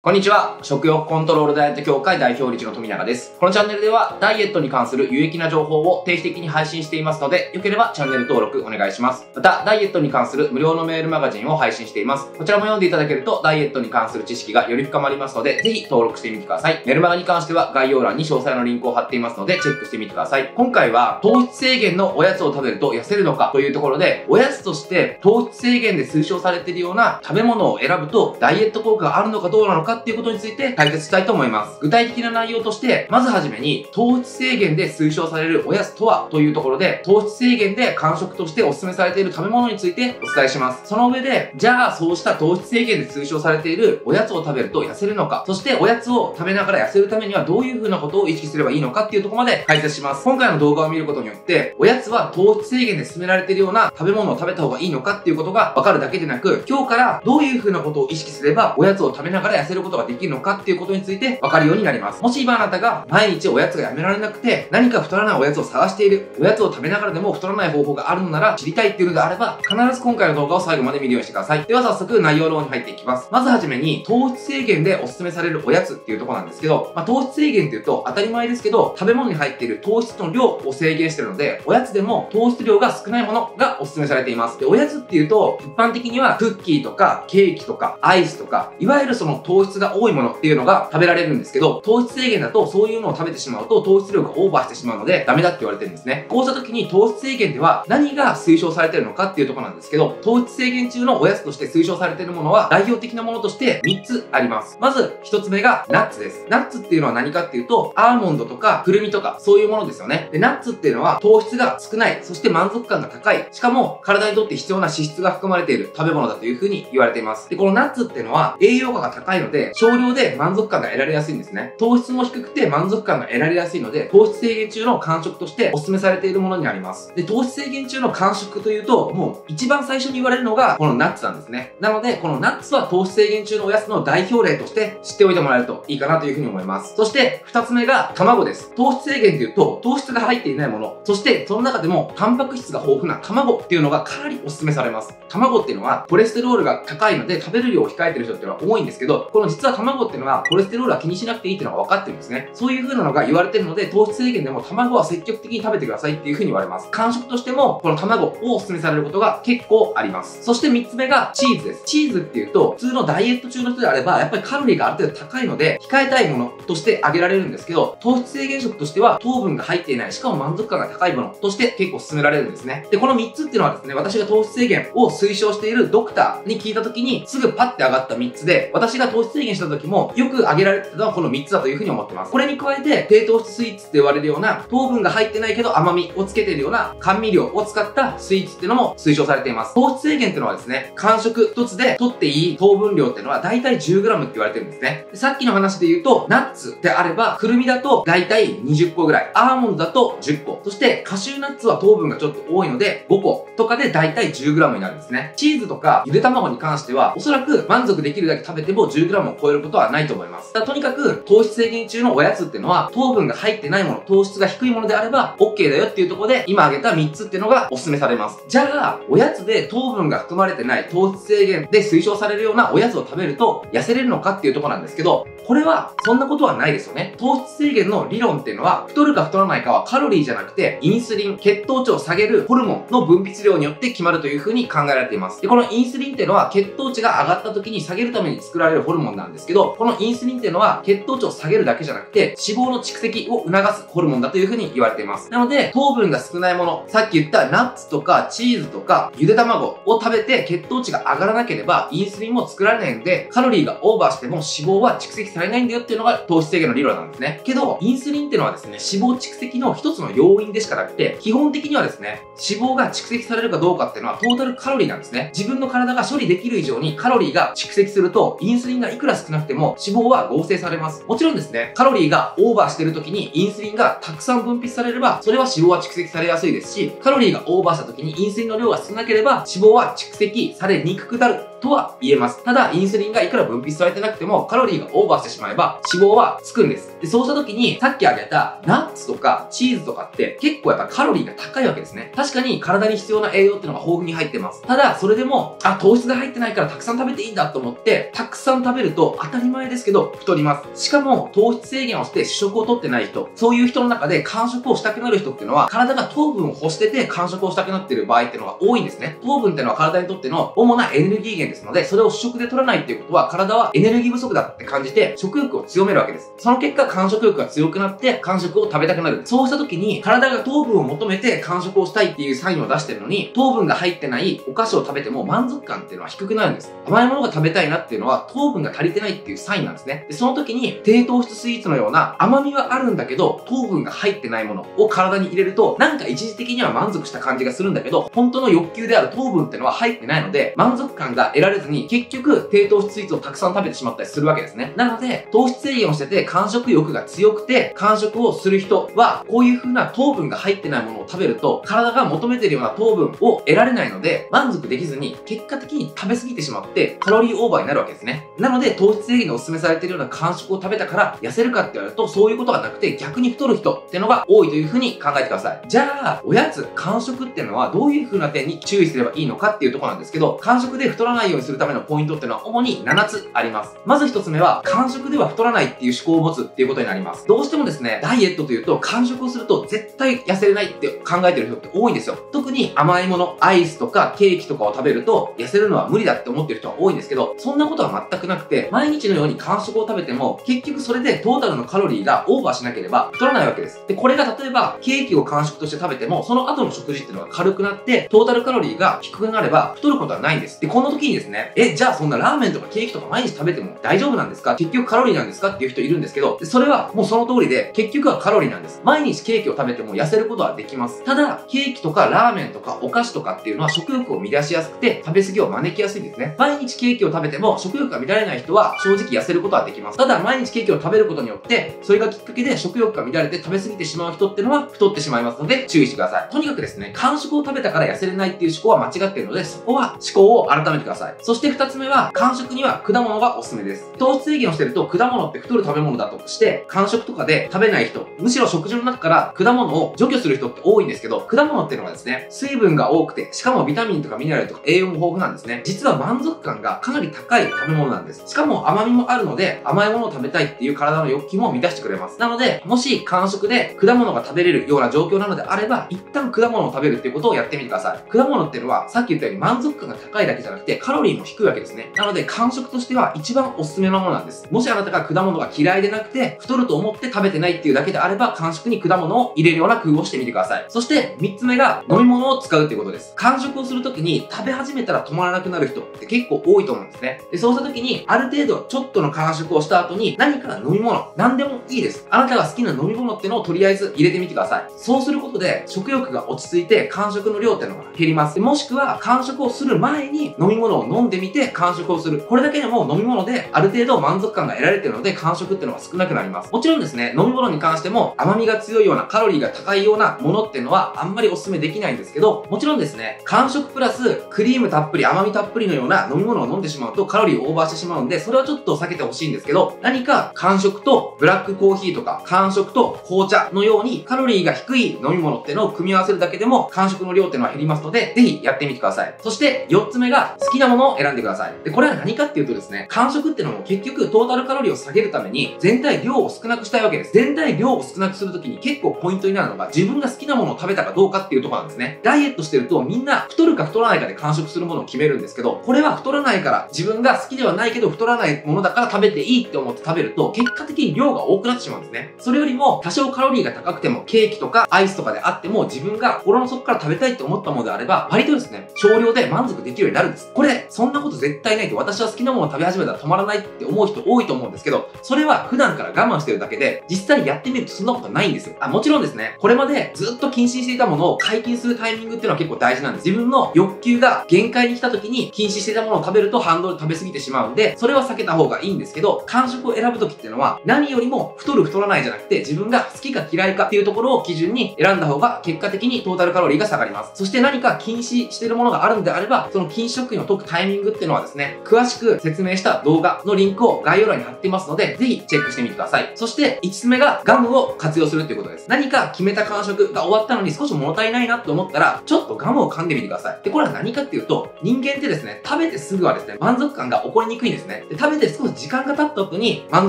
こんにちは。食欲コントロールダイエット協会代表理事の富永です。このチャンネルではダイエットに関する有益な情報を定期的に配信していますので、よければチャンネル登録お願いします。また、ダイエットに関する無料のメールマガジンを配信しています。こちらも読んでいただけるとダイエットに関する知識がより深まりますので、ぜひ登録してみてください。メルマガに関しては概要欄に詳細のリンクを貼っていますので、チェックしてみてください。今回は糖質制限のおやつを食べると痩せるのかというところで、おやつとして糖質制限で推奨されているような食べ物を選ぶとダイエット効果があるのかどうなのかかっていうことについて解説したいと思います。具体的な内容として、まずはじめに、糖質制限で推奨されるおやつとはというところで、糖質制限で間食としてお勧めされている食べ物についてお伝えします。その上で、じゃあそうした糖質制限で推奨されているおやつを食べると痩せるのか、そしておやつを食べながら痩せるためにはどういう風なことを意識すればいいのかっていうところまで解説します。今回の動画を見ることによって、おやつは糖質制限で勧められているような食べ物を食べた方がいいのかっていうことがわかるだけでなく、今日からどういう風なことを意識すればおやつを食べながら痩せるることができるのかっていうことについてわかるようになります。もし今あなたが毎日おやつがやめられなくて、何か太らないおやつを探している、おやつを食べながらでも太らない方法があるのなら知りたいっていうのであれば、必ず今回の動画を最後まで見るようにしてください。では早速内容論に入っていきます。まずはじめに、糖質制限でおすすめされるおやつっていうところなんですけど、まあ、糖質制限っていうと当たり前ですけど、食べ物に入っている糖質の量を制限してるので、おやつでも糖質量が少ないものがおすすめされています。で、おやつっていうと、一般的にはクッキーとかケーキとかアイスとか、いわゆるその糖質が多いものっていうのが食べられるんですけど、糖質制限だとそういうのを食べてしまうと糖質量がオーバーしてしまうのでダメだって言われてるんですね。こうした時に糖質制限では何が推奨されてるのかっていうとこなんですけど、糖質制限中のおやつとして推奨されているものは代表的なものとして3つあります。まず1つ目がナッツです。ナッツっていうのは何かっていうと、アーモンドとかくるみとかそういうものですよね。で、ナッツっていうのは糖質が少ない、そして満足感が高い、しかも体にとって必要な脂質が含まれている食べ物だというふうに言われています。で、このナッツっていうのは栄養価が高いので、少量で満足感が得られやすいんですね。糖質も低くて満足感が得られやすいので、糖質制限中の間食としてお勧めされているものになります。で、糖質制限中の間食というと、もう一番最初に言われるのが、このナッツなんですね。なので、このナッツは糖質制限中のおやつの代表例として知っておいてもらえるといいかなというふうに思います。そして、二つ目が卵です。糖質制限というと、糖質が入っていないもの、そしてその中でもタンパク質が豊富な卵っていうのがかなりお勧めされます。卵っていうのはコレステロールが高いので食べる量を控えてる人っていうのは多いんですけど、この実は卵っていうのはコレステロールは気にしなくていいっていうのが分かってるんですね。そういう風なのが言われてるので、糖質制限でも卵は積極的に食べてくださいっていう風に言われます。間食としても、この卵をお勧めされることが結構あります。そして3つ目がチーズです。チーズっていうと、普通のダイエット中の人であれば、やっぱりカロリーがある程度高いので、控えたいものとして挙げられるんですけど、糖質制限食としては糖分が入っていない、しかも満足感が高いものとして結構勧められるんですね。で、この3つっていうのはですね、私が糖質制限を推奨しているドクターに聞いた時に、すぐパッて上がった3つで、私が糖質制限した時も、よく挙げられたのはこの3つだという風に思ってます。これに加えて、低糖質スイーツって言われるような、糖分が入ってないけど甘みをつけているような甘味料を使ったスイーツっていうのも推奨されています。糖質制限っていうのはですね、間食一つで取っていい糖分量っていうのは大体 10g って言われてるんですね。さっきの話で言うと、ナッツであれば、くるみだと大体20個ぐらい、アーモンドだと10個、そしてカシューナッツは糖分がちょっと多いので5個とかで大体 10g になるんですね。チーズとかゆで卵に関しては、おそらく満足できるだけ食べても 10g を超えることはないと思います。とにかく糖質制限中のおやつっていうのは糖分が入ってないもの、糖質が低いものであれば OK だよっていうところで今挙げた3つっていうのがお勧めされます。じゃあ、おやつで糖分が含まれてない糖質制限で推奨されるようなおやつを食べると痩せれるのかっていうとこなんですけど、これはそんなことはないですよね。糖質制限の理論っていうのは太るか太らないかはカロリーじゃなくてインスリン、血糖値を下げるホルモンの分泌量によって決まるというふうに考えられています。で、このインスリンっていうのは血糖値が上がった時に下げるために作られるホルモンなんですけど、このインスリンっていうのは血糖値を下げるだけじゃなくて脂肪の蓄積を促すホルモンだというふうに言われています。なので、糖分が少ないもの、さっき言ったナッツとかチーズとかゆで卵を食べて血糖値が上がらなければインスリンも作られないので、カロリーがオーバーしても脂肪は蓄積されないんだよっていうのが糖質制限の理論なんですね。けど、インスリンっていうのはですね、脂肪蓄積の一つの要因でしかなくて、基本的にはですね、脂肪が蓄積されるかどうかっていうのはトータルカロリーなんですね。自分の体が処理できる以上にカロリーが蓄積すると、インスリンがくら少なくても脂肪は合成されます。もちろんですね、カロリーがオーバーしてる時にインスリンがたくさん分泌されれば、それは脂肪は蓄積されやすいですし、カロリーがオーバーした時にインスリンの量が少なければ、脂肪は蓄積されにくくなるとは言えます。ただ、インスリンがいくら分泌されてなくても、カロリーがオーバーしてしまえば、脂肪はつくんです。で、そうした時に、さっき挙げた、ナッツとかチーズとかって、結構やっぱカロリーが高いわけですね。確かに体に必要な栄養っていうのが豊富に入ってます。ただ、それでも、あ、糖質が入ってないからたくさん食べていいんだと思って、たくさん食べると当たり前ですけど、太ります。しかも、糖質制限をして主食を取ってない人、そういう人の中で間食をしたくなる人っていうのは、体が糖分を欲してて間食をしたくなってる場合っていうのが多いんですね。糖分っていうのは体にとっての主なエネルギー源ですので、それを主食で取らないっていうことは、体はエネルギー不足だって感じて、食欲を強めるわけです。その結果、間食欲が強くなって、間食を食べたくなる。そうした時に、体が糖分を求めて間食をしたいっていうサインを出してるのに、糖分が入ってないお菓子を食べても満足感っていうのは低くなるんです。甘いものが食べたいなっていうのは、糖分が足りてないっていうサインなんですね。で、その時に、低糖質スイーツのような甘みはあるんだけど、糖分が入ってないものを体に入れると、なんか一時的には満足した感じがするんだけど、本当の欲求である糖分ってのは入ってないので、満足感が得られずに、結局、低糖質スイーツをたくさん食べてしまったりするわけですね。なので、糖質制限をしてて、間食欲が強くて、間食をする人は、こういう風な糖分が入ってないものを食べると、体が求めてるような糖分を得られないので、満足できずに、結果的に食べ過ぎてしまって、カロリーオーバーになるわけですね。なので、糖質制限でお勧めされているような間食を食べたから痩せるかって言われると、そういうことがなくて、逆に太る人ってのが多いという風に考えてください。じゃあ、おやつ、間食っていうのはどういう風な点に注意すればいいのかっていうとこなんですけど、間食で太らないようにするためのポイントっていうのは主に7つあります。まず1つ目は、間食では太らないっていう思考を持つっていうことになります。どうしてもですね、ダイエットというと、間食をすると絶対痩せれないって考えてる人って多いんですよ。特に甘いもの、アイスとかケーキとかを食べると、痩せるのは無理だって思ってる人は多いんですけど、そんなことは全くなくて、毎日のように間食を食べても、結局それでトータルのカロリーがオーバーしなければ太らないわけです。で、これが例えば、ケーキを間食として食べても、その後の食事っていうのが軽くなって、トータルカロリーが低くなれば、太ることはないんです。で、この時にですね、え、じゃあそんなラーメンとかケーキとか毎日食べても大丈夫なんですか？結局カロリーなんですかっていう人いるんですけど、それはもうその通りで、結局はカロリーなんです。毎日ケーキを食べても痩せることはできます。ただ、ケーキとかラーメンとかお菓子とかっていうのは食欲を乱しやすくて、食べ過ぎを招きやすいんですね。毎日ケーキを食べても食欲が乱れない人は正直痩せることはできます。ただ、毎日ケーキを食べることによって、それがきっかけで食欲が乱れて食べ過ぎてしまう人っていうのは太ってしまいますので、注意してください。とにかくですね、間食を食べたから痩せれないっていう思考は間違っているので、そこは思考を改めてください。そして二つ目は、間食には果物がおすすめです。糖質制限をしてると果物って太る食べ物だとして、間食とかで食べない人、むしろ食事の中から果物を除去する人って多いんですけど、果物っていうのはですね、水分が多くて、しかもビタミンとかミネラルとか栄養も豊富なんですね。実は満足感がかなり高い食べ物なんです。しかも甘みもあるので、甘いものを食べたいっていう体の欲求も満たしてくれます。なので、もし間食で果物が食べれるような状況なのであれば、一旦果物を食べるっていうことをやってみてください。果物っていうのは、さっき言ったように満足感が高いだけじゃなくて、カロリーも低いわけですね。なので、間食としては一番おすすめのものなんです。もしあなたが果物が嫌いでなくて、太ると思って食べてないっていうだけであれば、間食に果物を入れるような工夫をしてみてください。そして、三つ目が飲み物を使うっていうことです。間食をするときに食べ始めたら止まらなくなる人って結構多いと思うんですね。で、そうしたときに、ある程度ちょっとの間食をした後に何か飲み物、何でもいいです。あなたが好きな飲み物ってのをとりあえず入れてみてください。そうすることで食欲が落ち着いて間食の量ってのが減ります。もしくは間食をする前に飲み物を飲んでみて間食をする。これだけでも飲み物である程度満足感が得られてるので間食ってのは少なくなります。もちろんですね、飲み物に関しても甘みが強いようなカロリーが高いようなものっていうのはあんまりお勧めできないんですけど、もちろんですね、間食プラスクリームたっぷり甘みたっぷりのような飲み物を飲んでしまうとカロリーをオーバーしてしまうんで、それはちょっと避けてほしいんですけど、何か間食とブラックコーヒーとか間食と紅茶のようにカロリーが低い飲み物ってのを組み合わせるだけでも間食の量っていうのは減りますので、ぜひやってみてください。そして4つ目が好きなものを選んでください。で、これは何かっていうとですね、間食っていうのも結局トータルカロリーを下げるために全体量を少なくしたいわけです。全体量を少なくするときに結構ポイントになるのが自分が好きなものを食べたかどうかっていうとこなんですね。ダイエットしてるとみんな太るか太らないかで間食するものを決めるんですけど、これは太らないから自分が好きではないけど太らないものだから食べていいって思って食べると結果的に量が多くなってしまうんですね。それよりも多少カロリーが高くてもケーキとかアイスとかであっても自分が心の底から食べたいって思ったものであれば割とですね、少量で満足できるようになるんです。これ、そんなこと絶対ないと私は好きなものを食べ始めたら止まらないって思う人多いと思うんですけど、それは普段から我慢してるだけで、実際やってみるとそんなことないんですよ。あ、もちろんですね、これまでずっと禁止していたものを解禁するタイミングっていうのは結構大事なんです。自分の欲求が限界に来た時に禁止していたものを食べると反動で食べ過ぎてしまうんで、それは避けた方がいいんですけど、間食を選ぶ時っていうのは何よりも太る太らないじゃなくて自分が好きか嫌いかっていうところを基準に選んだ方が結果的にトータルカロリーが下がります。そして何か禁止してるものがあるんであれば、その禁止食品を解くタイミングっていうのはですね、詳しく説明した動画のリンクを概要欄に貼っていますので、ぜひチェックしてみてください。そして5つ目がガムを活用するっていうことです。何か決めた感触が終わったのに少し物足りないなと思ったら、ちょっとガムを噛んでみてください。で、これは何かっていうと、人間ってですね、食べてすぐはですね、満足感が起こりにくいんですね。で、食べて少し時間が経った後に満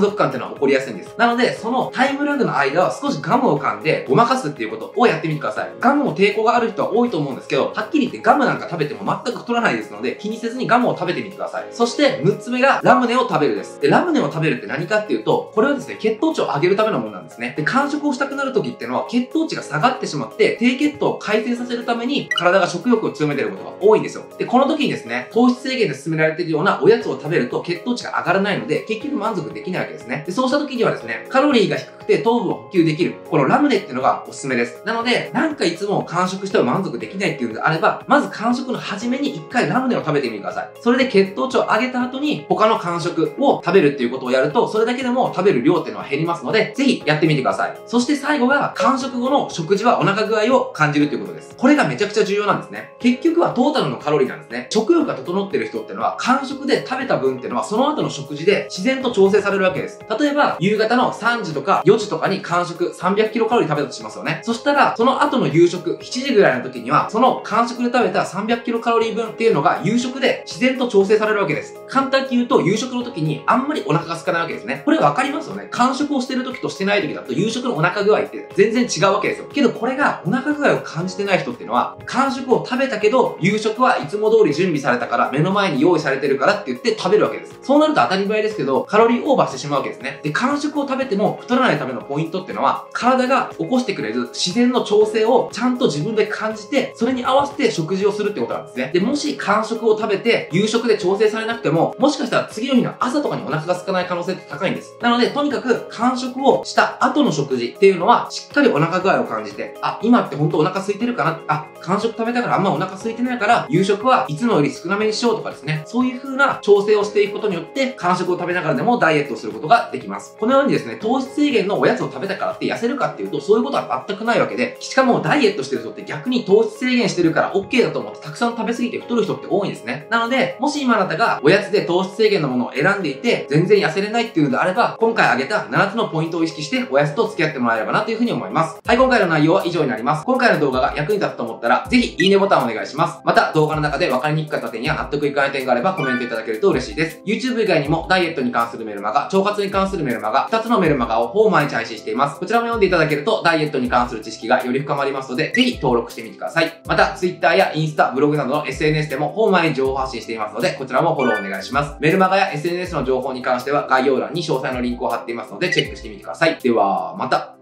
足感っていうのは起こりやすいんです。なので、そのタイムラグの間は少しガムを噛んでごまかすっていうことをやってみてください。ガムも抵抗がある人は多いと思うんですけど、はっきり言ってガムなんか食べても全く太らないですので、気にせずにガムを食べてみてください。そして、6つ目がラムネを食べるです。で、ラムネを食べるって何かっていうと、これはですね、血糖値を上げるためのものなんですね。で、間食をしたくなる時ってのは、血糖値が下がってしまって、低血糖を改善させるために、体が食欲を強めていることが多いんですよ。で、この時にですね、糖質制限で進められているようなおやつを食べると血糖値が上がらないので、結局満足できないわけですね。で、そうした時にはですね、カロリーが低くて糖分を補給できる、このラムネっていうのがおすすめです。なので、なんかいつも完食しても満足できないっていうのであれば、まず完食の初めに一回ラムネを食べてみてください。それで血糖値を上げた後に、他の完食を食べるっていうことをやると、それだけでも食べる量っていうのは減りますので、ぜひやってみてください。そして最後が、完食後の食事はお腹具合を感じるということです。これがめちゃくちゃ重要なんですね。結局はトータルのカロリーなんですね。食欲が整ってる人っていうのは、完食で食べた分っていうのは、その後の食事で自然と調整されるわけです。例えば、夕方の3時とか4時とかに完食300キロカロリー食べたとしますよね。そしたら、その後の夕食、7時ぐらいの時には、その完食で食べた300キロカロリー分っていうのが夕食で自然と調整されるわけです。簡単に言うと、夕食の時にあんまりお腹が空かないわけですね。これわかりますよね。完食をしてる時としてない時だと夕食のお腹具合って全然違うわけですよ。けどこれがお腹具合を感じてない人っていうのは、完食を食べたけど、夕食はいつも通り準備されたから目の前に用意されてるからって言って食べるわけです。そうなると当たり前ですけど、カロリーオーバーしてしまうわけですね。で、完食を食べても太らないためのポイントっていうのは、体が起こしてくれる自然の調整をちゃんと自分で感じて、それに合わせて食事をするってことなんですね。で、もし完食を食べて、夕食で調整されなくても、もしかしたら次の日の朝とかにお腹が空かない可能性って高いんです。なので、とにかく完食をした後の食事っていうのは、しっかりお腹具合を感じて、あ、今って本当お腹空いてるかな？あ、完食食べたからあんまお腹空いてないから、夕食はいつもより少なめにしようとかですね。そういう風な調整をしていくことによって、完食を食べながらでもダイエットをすることができます。このようにですね、糖質制限のおやつを食べたからって痩せるかっていうと、そういうことは全くないわけで、しかもダイエットしてる人って逆に糖質制限してるから OK だと思ってたくさん食べ過ぎて太る人って多いんですね。なので、もし今あなたがおやつで糖質制限のものを選んでいて、全然痩せれないっていうのであれば、今回挙げた7つのポイントを意識しておやつと付き合ってもらえればなというふうに思います。はい、今回の内容は以上になります。今回の動画が役に立ったと思ったら、ぜひいいねボタンをお願いします。また、動画の中で分かりにくかった点や納得いかない点があればコメントいただけると嬉しいです。YouTube 以外にもダイエットに関するメルマガ、腸活に関するメルマガ、2つのメルマガをほぼ毎日配信しています。こちらも読んでいただけると、ダイエットに関する知識がより深まりますので、ぜひ登録してみてください。また、Twitter やインスタ、ブログなどの SNS でもほぼ毎日情報発信していますので、こちらもフォローお願いします。メルマガや SNS の情報に関しては概要欄に詳細のリンクを貼っていますので、チェックしてみてください。では、また。